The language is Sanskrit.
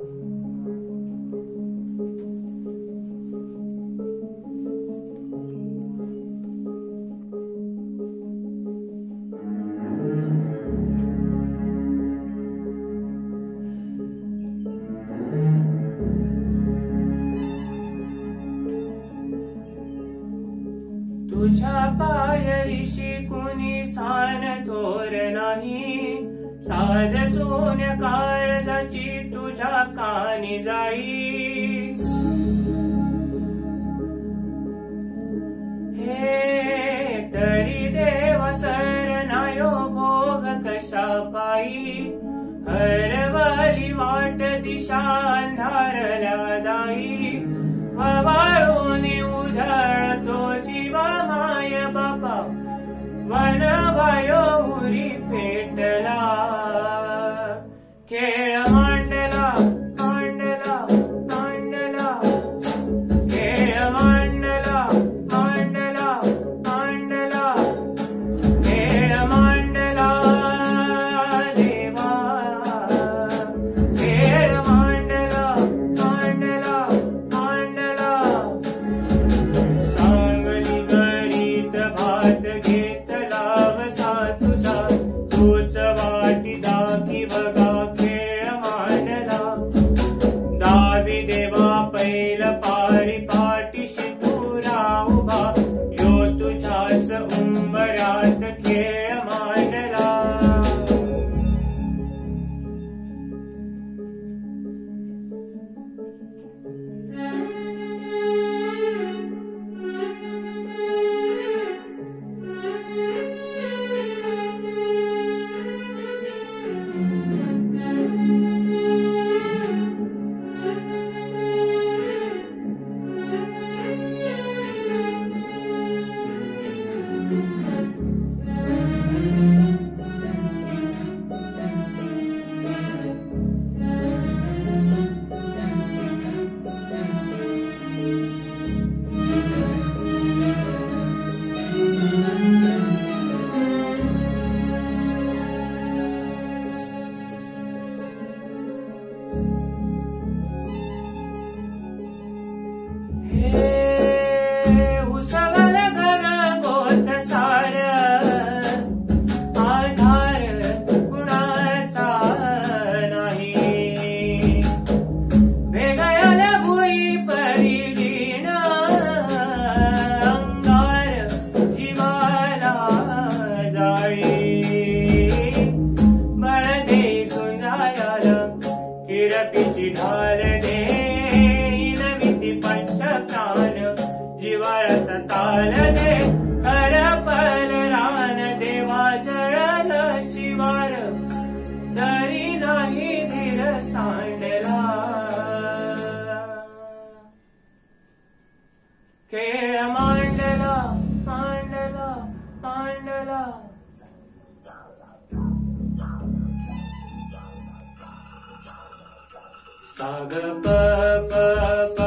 तुझा पायरी शिकुनी सान थोर नाही. साध सोन्य काळजाची तुझ्या कानी जाई। हे तरी देव सरनायो भोग कशा पायी हरवली वाट अंधारल्या दाई। ववाळून उधळतो जीव माय उरी पेटला that one. किरपीची ढाल दे नमिती पंच प्राण जीवाळत ताल दे हर पल रान देवा जळल शिवार तरी नाही धीर सांडला खेळ मांडला मांडला मांडला साग प प प